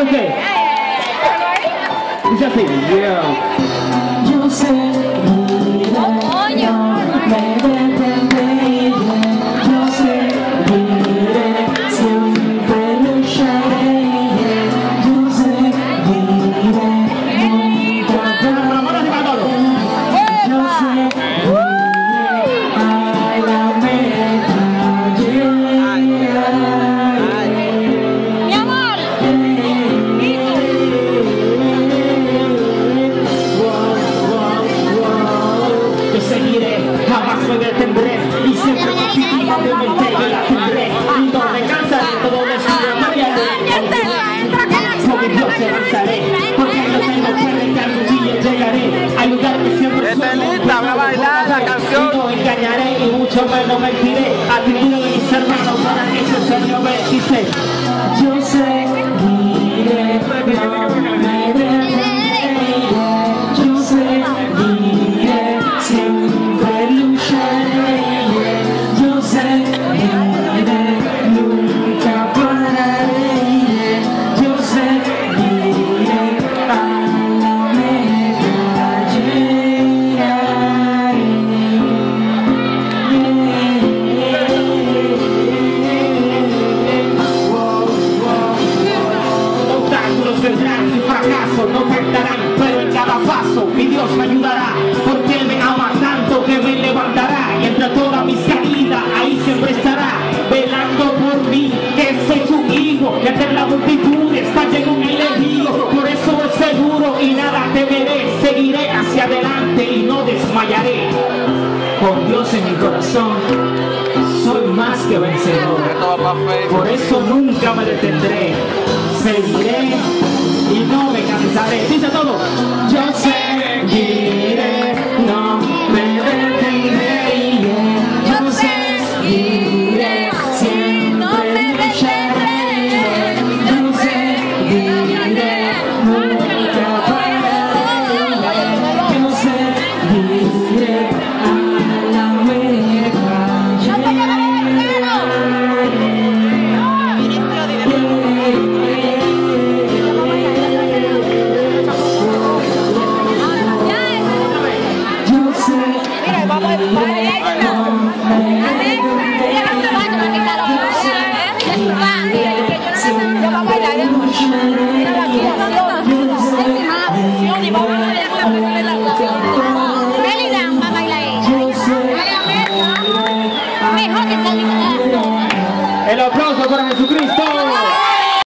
Have a day. It's just it. Oh, oh, yeah. You said, lista, va a bailar la canción. Engañaré y mucho menos mentiré. De mis hermanos para que ese sueño me dice. Pero en cada paso mi Dios me ayudará, porque Él me ama tanto que me levantará y entre todas mis caídas ahí siempre estará, velando por mí, que soy su hijo, que entre la multitud está lleno un elegido, por eso voy seguro y nada temeré, seguiré hacia adelante y no desmayaré. Con Dios en mi corazón, soy más que vencedor. Por eso nunca me detendré, seguiré y no me cansaré. Dice todo, Mira vamos a bailar Melida va a bailar ella. Mejor que salga. El aplauso para Jesucristo.